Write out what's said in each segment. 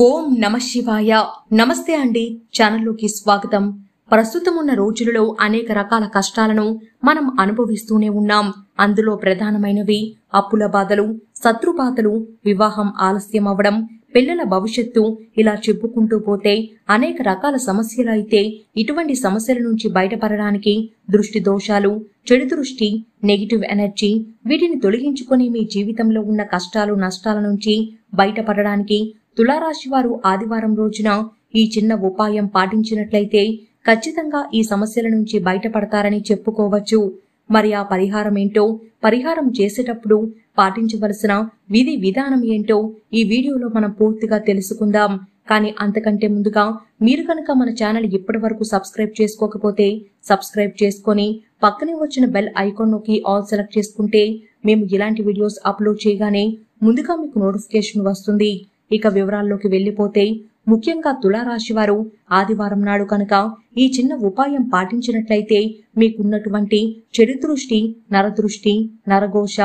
ఓం నమ శివాయ. నమస్తే అండి. ఛానల్లోకి స్వాగతం. ప్రస్తుతం ఉన్న రోజులలో అనేక రకాల కష్టాలను మనం అనుభవిస్తూనే ఉన్నాం. అందులో ప్రధానమైనవి అప్పుల బాధలు శత్రుబాధలు వివాహం ఆలస్యం అవ్వడం పిల్లల భవిష్యత్తు ఇలా చెప్పుకుంటూ పోతే అనేక రకాల సమస్యలు అయితే ఇటువంటి సమస్యల నుంచి బయటపడడానికి దృష్టి దోషాలు చెడు దృష్టి నెగిటివ్ ఎనర్జీ వీటిని తొలగించుకొని మీ జీవితంలో ఉన్న కష్టాలు నష్టాల నుంచి బయటపడడానికి తులారాశి వారు ఆదివారం రోజున ఈ చిన్న ఉపాయం పాటించినట్లయితే ఖచ్చితంగా ఈ సమస్యల నుంచి బయటపడతారని చెప్పుకోవచ్చు. మరి ఆ పరిహారం ఏంటో పరిహారం చేసేటప్పుడు పాటించవలసిన విధి విధానం ఏంటో ఈ వీడియోలో మనం పూర్తిగా తెలుసుకుందాం. కానీ అంతకంటే ముందుగా మీరు కనుక మన ఛానల్ ఇప్పటి వరకు సబ్స్క్రైబ్ చేసుకోకపోతే సబ్స్క్రైబ్ చేసుకొని పక్కనే వచ్చిన బెల్ ఐకాన్ నొక్కి ఆల్ సెలెక్ట్ చేసుకుంటే మేము ఇలాంటి వీడియోస్ అప్లోడ్ చేయగానే ముందుగా మీకు నోటిఫికేషన్ వస్తుంది. ఇక వివరాల్లోకి వెళ్ళిపోతే ముఖ్యంగా తులారాశి వారు ఆదివారం నాడు కనుక ఈ చిన్న ఉపాయం పాటించినట్లయితే మీకున్నటువంటి చెడు దృష్టి నరదృష్టి నరఘోష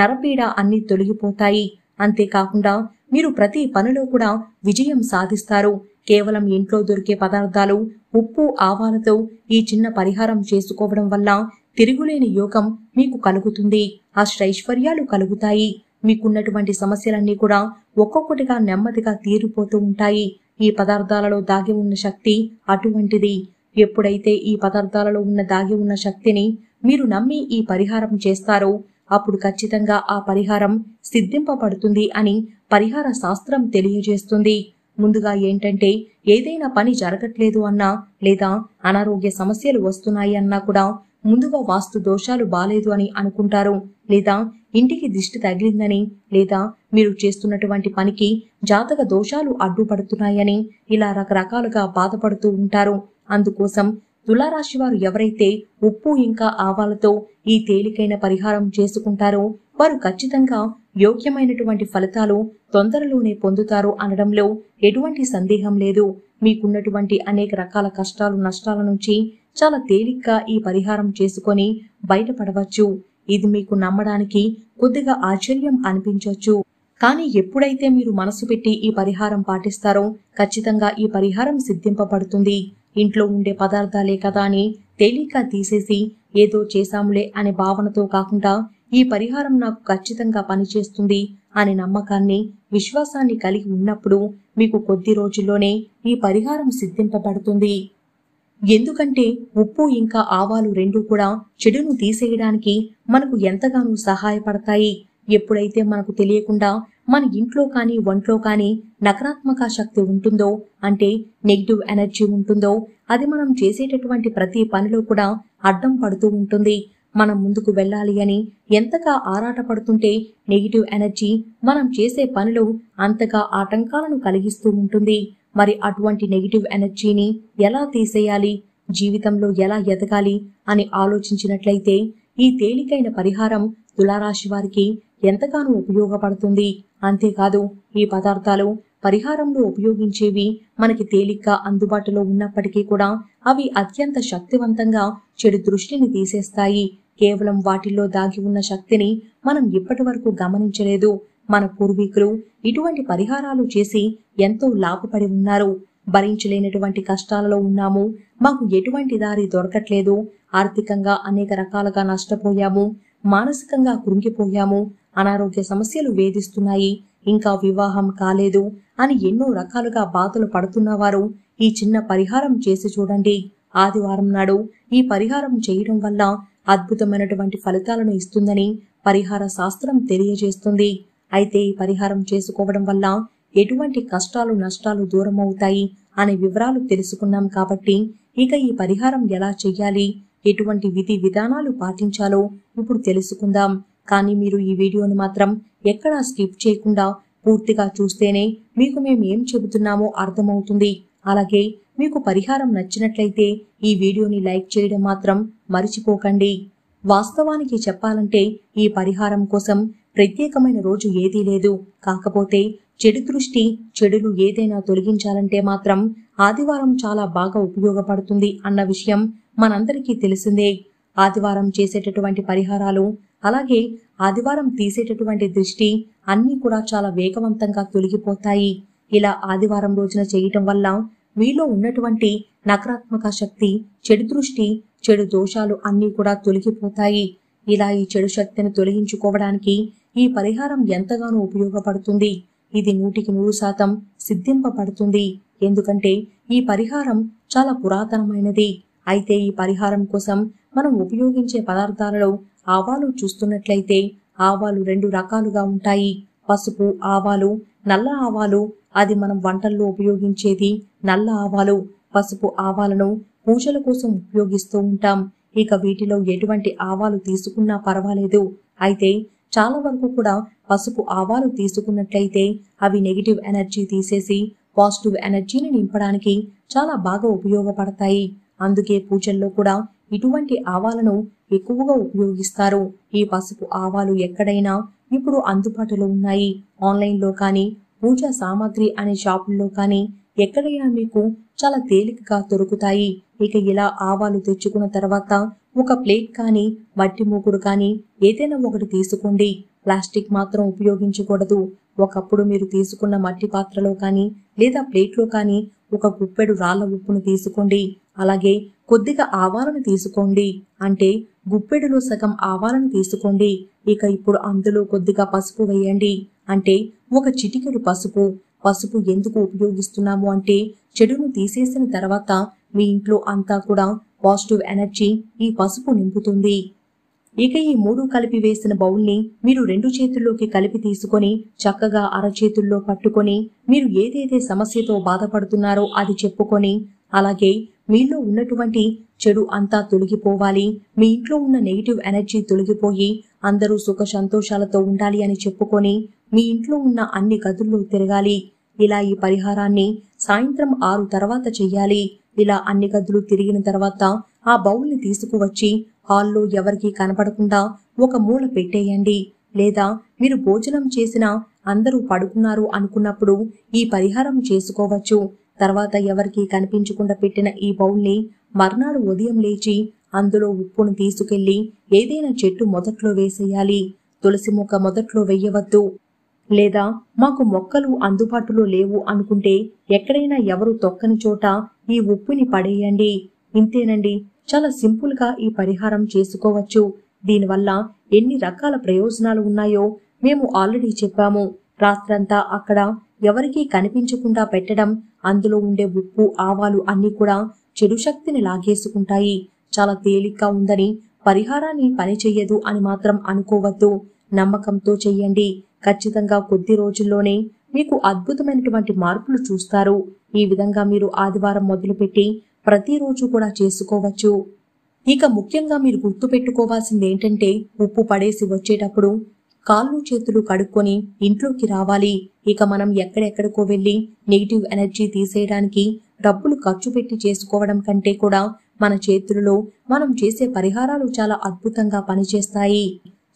నరపీడ అన్ని తొలగిపోతాయి. అంతేకాకుండా మీరు ప్రతి పనిలో కూడా విజయం సాధిస్తారు. కేవలం ఇంట్లో దొరికే పదార్థాలు ఉప్పు ఆవాలతో ఈ చిన్న పరిహారం చేసుకోవడం వల్ల తిరుగులేని యోగం మీకు కలుగుతుంది. అష్టైశ్వర్యాలు కలుగుతాయి. మీకున్నటువంటి సమస్యలన్నీ కూడా ఒక్కొక్కటిగా నెమ్మదిగా తీరిపోతూ ఉంటాయి. ఈ పదార్థాలలో దాగి ఉన్న శక్తి అటువంటిది. ఎప్పుడైతే ఈ పదార్థాలలో ఉన్న దాగి ఉన్న శక్తిని మీరు నమ్మి ఈ పరిహారం చేస్తారో అప్పుడు ఖచ్చితంగా ఆ పరిహారం సిద్ధింపబడుతుంది అని పరిహార శాస్త్రం తెలియజేస్తుంది. ముందుగా ఏంటంటే ఏదైనా పని జరగట్లేదు అన్నా లేదా అనారోగ్య సమస్యలు వస్తున్నాయి అన్నా కూడా ముందుగా వాస్తు దోషాలు బాలేదు అని అనుకుంటారు. లేదా ఇంటికి దిష్టి తగిలిందని లేదా మీరు చేస్తున్నటువంటి పనికి జాతక దోషాలు అడ్డుపడుతున్నాయని ఇలా రకరకాలుగా బాధపడుతూ ఉంటారు. అందుకోసం తులారాశి వారు ఎవరైతే ఉప్పు ఇంకా ఆవాలతో ఈ తేలికైన పరిహారం చేసుకుంటారో వారు ఖచ్చితంగా యోగ్యమైనటువంటి ఫలితాలు తొందరలోనే పొందుతారు అనడంలో ఎటువంటి సందేహం లేదు. మీకున్నటువంటి అనేక రకాల కష్టాలు నష్టాల నుంచి చాలా తేలిగ్గా ఈ పరిహారం చేసుకొని బయటపడవచ్చు. ఇది మీకు నమ్మడానికి కొద్దిగా ఆశ్చర్యం అనిపించవచ్చు. కానీ ఎప్పుడైతే మీరు మనసు పెట్టి ఈ పరిహారం పాటిస్తారో ఖచ్చితంగా ఈ పరిహారం సిద్ధింపబడుతుంది. ఇంట్లో ఉండే పదార్థాలే కదా అని తేలిక తీసేసి ఏదో చేశాములే అనే భావనతో కాకుండా ఈ పరిహారం నాకు ఖచ్చితంగా పనిచేస్తుంది అనే నమ్మకాన్ని విశ్వాసాన్ని కలిగి ఉన్నప్పుడు మీకు కొద్ది రోజుల్లోనే ఈ పరిహారం సిద్ధింపబడుతుంది. ఎందుకంటే ఉప్పు ఇంకా ఆవాలు రెండు కూడా చెడును తీసేయడానికి మనకు ఎంతగానో సహాయపడతాయి. ఎప్పుడైతే మనకు తెలియకుండా మన ఇంట్లో కానీ ఒంట్లో కానీ నకారాత్మక శక్తి ఉంటుందో అంటే నెగిటివ్ ఎనర్జీ ఉంటుందో అది మనం చేసేటటువంటి ప్రతి పనిలో కూడా అడ్డం పడుతూ ఉంటుంది. మనం ముందుకు వెళ్ళాలి అని ఎంతగా ఆరాటపడుతుంటే నెగిటివ్ ఎనర్జీ మనం చేసే పనిలో అంతగా ఆటంకాలను కలిగిస్తూ ఉంటుంది. మరి అటువంటి నెగిటివ్ ఎనర్జీని ఎలా తీసేయాలి? జీవితంలో ఎలా ఎదగాలి? అని ఆలోచించినట్లయితే ఈ తేలికైన పరిహారం తులారాశి వారికి ఎంతగానో ఉపయోగపడుతుంది. అంతేకాదు ఈ పదార్థాలు పరిహారంలో ఉపయోగించేవి మనకి తేలిగ్గా అందుబాటులో ఉన్నప్పటికీ కూడా అవి అత్యంత శక్తివంతంగా చెడు దృష్టిని తీసేస్తాయి. కేవలం వాటిల్లో దాగి ఉన్న శక్తిని మనం ఇప్పటి వరకు గమనించలేదు. మన పూర్వీకులు ఇటువంటి పరిహారాలు చేసి ఎంతో లాభపడి ఉన్నారు. భరించలేనటువంటి కష్టాలలో ఉన్నాము. మాకు ఎటువంటి దారి దొరకట్లేదు. ఆర్థికంగా అనేక రకాలుగా నష్టపోయాము. మానసికంగా కృంగిపోయాము. అనారోగ్య సమస్యలు వేధిస్తున్నాయి. ఇంకా వివాహం కాలేదు అని ఎన్నో రకాలుగా బాధలు పడుతున్నవారు ఈ చిన్న పరిహారం చేసి చూడండి. ఆదివారం నాడు ఈ పరిహారం చేయడం వల్ల అద్భుతమైనటువంటి ఫలితాలను ఇస్తుందని పరిహార శాస్త్రం తెలియజేస్తుంది. అయితే ఈ పరిహారం చేసుకోవడం వల్ల ఎటువంటి కష్టాలు నష్టాలు దూరం అవుతాయి అనే వివరాలు తెలుసుకున్నాం కాబట్టి ఇక ఈ పరిహారం ఎలా చెయ్యాలి ఎటువంటి విధి విధానాలు పాటించాలో ఇప్పుడు తెలుసుకుందాం. కానీ మీరు ఈ వీడియోను మాత్రం ఎక్కడా స్కిప్ చేయకుండా పూర్తిగా చూస్తేనే మీకు మేము ఏం చెబుతున్నామో అర్థమవుతుంది. అలాగే మీకు పరిహారం నచ్చినట్లయితే ఈ వీడియోని లైక్ చేయడం మాత్రం మరిచిపోకండి. వాస్తవానికి చెప్పాలంటే ఈ పరిహారం కోసం ప్రత్యేకమైన రోజు ఏదీ లేదు. కాకపోతే చెడు దృష్టి చెడులు ఏదైనా తొలగించాలంటే మాత్రం ఆదివారం చాలా బాగా ఉపయోగపడుతుంది అన్న విషయం మనందరికీ తెలిసిందే. ఆదివారం చేసేటటువంటి పరిహారాలు అలాగే ఆదివారం తీసేటటువంటి దృష్టి అన్నీ కూడా చాలా వేగవంతంగా తొలగిపోతాయి. ఇలా ఆదివారం రోజున చేయటం వల్ల మీలో ఉన్నటువంటి నకారాత్మక శక్తి చెడు దృష్టి చెడు దోషాలు అన్నీ కూడా తొలగిపోతాయి. ఇలా ఈ చెడు శక్తిని తొలగించుకోవడానికి ఈ పరిహారం ఎంతగానో ఉపయోగపడుతుంది. ఇది నూటికి నూరు శాతం సిద్ధింపబడుతుంది. ఎందుకంటే ఈ పరిహారం చాలా పురాతనమైనది. అయితే ఈ పరిహారం కోసం మనం ఉపయోగించే పదార్థాలలో ఆవాలు చూస్తున్నట్లయితే ఆవాలు రెండు రకాలుగా ఉంటాయి. పసుపు ఆవాలు నల్ల ఆవాలు అది మనం వంటల్లో ఉపయోగించేది నల్ల ఆవాలు. పసుపు ఆవాలను పూజల కోసం ఉపయోగిస్తూ ఉంటాం. ఇక వీటిలో ఎటువంటి ఆవాలు తీసుకున్నా పర్వాలేదు. అయితే చాలా వరకు కూడా పసుపు ఆవాలు తీసుకున్నట్లయితే అవి నెగిటివ్ ఎనర్జీ తీసేసి పాజిటివ్ ఎనర్జీని నింపడానికి చాలా బాగా ఉపయోగపడతాయి. అందుకే పూజల్లో కూడా ఇటువంటి ఆవాలను ఎక్కువగా ఉపయోగిస్తారు. ఈ పసుపు ఆవాలు ఎక్కడైనా ఇప్పుడు అందుబాటులో ఉన్నాయి. ఆన్లైన్లో కానీ పూజా సామాగ్రి అనే షాపుల్లో కానీ ఎక్కడైనా మీకు చాలా తేలికగా దొరుకుతాయి. ఇక ఇలా ఆవాలు తెచ్చుకున్న తర్వాత ఒక ప్లేట్ కానీ మట్టి మూకుడు కానీ ఏదైనా ఒకటి తీసుకోండి. ప్లాస్టిక్ మాత్రం ఉపయోగించకూడదు. ఒకప్పుడు మీరు తీసుకున్న మట్టి పాత్రలో కానీ లేదా ప్లేట్లో కానీ ఒక గుప్పెడు రాళ్ళ ఉప్పును తీసుకోండి. అలాగే కొద్దిగా ఆవాలను తీసుకోండి. అంటే గుప్పెడులో సగం ఆవాలను తీసుకోండి. ఇక ఇప్పుడు అందులో కొద్దిగా పసుపు వేయండి. అంటే ఒక చిటికెడు పసుపు. పసుపు ఎందుకు ఉపయోగిస్తున్నాము అంటే చెడును తీసేసిన తర్వాత మీ ఇంట్లో అంతా కూడా పాజిటివ్ ఎనర్జీ ఈ పసుపు నింపుతుంది. ఇక ఈ మూడు కలిపి వేసిన బౌల్ని మీరు రెండు చేతుల్లోకి కలిపి తీసుకొని చక్కగా అరచేతుల్లో పట్టుకొని మీరు ఏదైతే సమస్యతో బాధపడుతున్నారో అది చెప్పుకొని అలాగే మీలో ఉన్నటువంటి చెడు అంతా తొలగిపోవాలి. మీ ఇంట్లో ఉన్న నెగిటివ్ ఎనర్జీ తొలగిపోయి అందరూ సుఖ సంతోషాలతో ఉండాలి అని చెప్పుకొని మీ ఇంట్లో ఉన్న అన్ని గదుల్లో తిరగాలి. ఇలా ఈ పరిహారాన్ని సాయంత్రం ఆరు తర్వాత చెయ్యాలి. ఇలా అన్ని గదులు తిరిగిన తర్వాత ఆ బౌల్ని తీసుకువచ్చి హాల్లో ఎవరికీ కనపడకుండా ఒక మూల పెట్టేయండి. లేదా మీరు భోజనం చేసిన అందరూ పడుకున్నారు అనుకున్నప్పుడు ఈ పరిహారం చేసుకోవచ్చు. తర్వాత ఎవరికీ కనిపించకుండా పెట్టిన ఈ బౌల్ని మర్నాడు ఉదయం లేచి అందులో ఉప్పును తీసుకెళ్ళి ఏదైనా చెట్టు మొదట్లో వేసేయాలి. తులసి మొక్క మొదట్లో వెయ్యవద్దు లేదా మాకు మొక్కలు అందుబాటులో లేవు అనుకుంటే ఎక్కడైనా ఎవరు తొక్కని చోట ఈ ఉప్పుని పడేయండి. ఇంతేనండి చాలా సింపుల్గా ఈ పరిహారం చేసుకోవచ్చు. దీనివల్ల ఎన్ని రకాల ప్రయోజనాలు ఉన్నాయో మేము ఆల్రెడీ చెప్పాము. రాత్రంతా అక్కడ ఎవరికీ కనిపించకుండా పెట్టడం అందులో ఉండే ఉప్పు ఆవాలు అన్నీ కూడా చెడు శక్తిని లాగేసుకుంటాయి. చాలా తేలిగ్గా ఉందని పరిహారాన్ని పని చెయ్యదు అని మాత్రం అనుకోవద్దు. నమ్మకంతో చెయ్యండి. ఖచ్చితంగా కొద్ది రోజుల్లోనే మీకు అద్భుతమైనటువంటి మార్పులు చూస్తారు. ఈ విధంగా మీరు ఆదివారం మొదలుపెట్టి ప్రతిరోజు కూడా చేసుకోవచ్చు. ఇక ముఖ్యంగా మీరు గుర్తుపెట్టుకోవాల్సింది ఏంటంటే ఉప్పు పడేసి వచ్చేటప్పుడు కాళ్ళు చేతులు కడుక్కొని ఇంట్లోకి రావాలి. ఇక మనం ఎక్కడెక్కడికో వెళ్ళి నెగిటివ్ ఎనర్జీ తీసేయడానికి డబ్బులు ఖర్చు పెట్టి చేసుకోవడం కంటే కూడా మన చేతులలో మనం చేసే పరిహారాలు చాలా అద్భుతంగా పనిచేస్తాయి.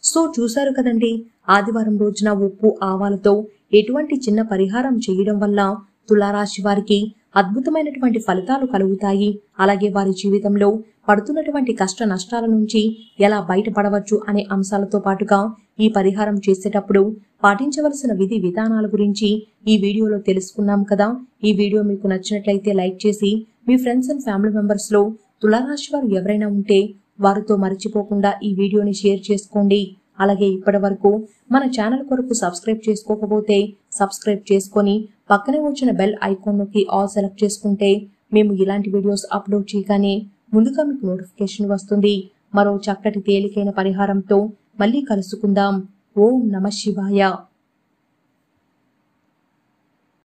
సో చూశారు కదండి? ఆదివారం రోజున ఉప్పు ఆవాలతో ఎటువంటి చిన్న పరిహారం చేయడం వల్ల తులారాశి వారికి అద్భుతమైనటువంటి ఫలితాలు కలుగుతాయి. అలాగే వారి జీవితంలో పడుతున్నటువంటి కష్ట నష్టాల నుంచి ఎలా బయటపడవచ్చు అనే అంశాలతో పాటుగా ఈ పరిహారం చేసేటప్పుడు పాటించవలసిన విధి విధానాల గురించి ఈ వీడియోలో తెలుసుకున్నాం కదా. ఈ వీడియో మీకు నచ్చినట్లయితే లైక్ చేసి మీ ఫ్రెండ్స్ అండ్ ఫ్యామిలీ మెంబర్స్లో తులారాశి వారు ఎవరైనా ఉంటే వారితో మర్చిపోకుండా ఈ వీడియోని షేర్ చేసుకోండి. అలాగే ఇప్పటి వరకు మన ఛానల్ కొరకు సబ్స్క్రైబ్ చేసుకోకపోతే సబ్స్క్రైబ్ చేసుకొని పక్కనే వచ్చిన బెల్ ఐకాన్ నొక్కి ఆల్ సెలెక్ట్ చేసుకుంటే మేము ఇలాంటి వీడియోస్ అప్లోడ్ చేయగానే ముందుగా మీకు నోటిఫికేషన్ వస్తుంది. మరో చక్కటి తేలికైన పరిహారంతో మళ్ళీ కలుసుకుందాం. ఓం నమ శివాయ.